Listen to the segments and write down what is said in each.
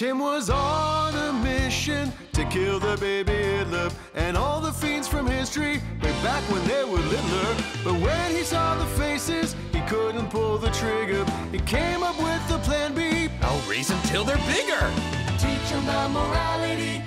Tim was on a mission to kill the baby Hitler and all the fiends from history way back when they were littler. But when he saw the faces, he couldn't pull the trigger. He came up with the plan B. I'll raise them till they're bigger. Teach them about morality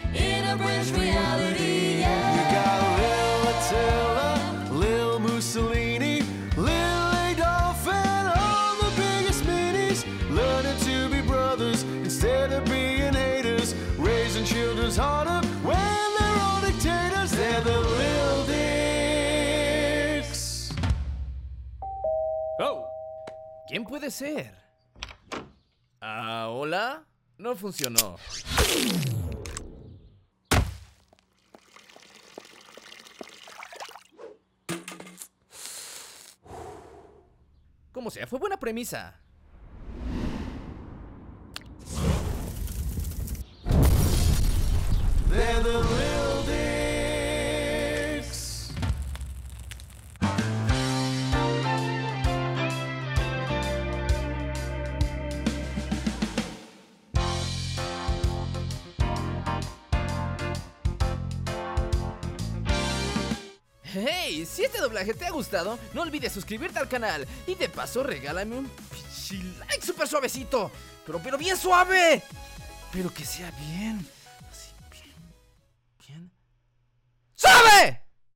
Oh. ¿Quién puede ser? Ah, hola. No funcionó. Como sea, fue buena premisa. They're the Hey, si este doblaje te ha gustado, no olvides suscribirte al canal y de paso regálame un like súper suavecito, pero pero bien suave, pero que sea bien, así bien, bien.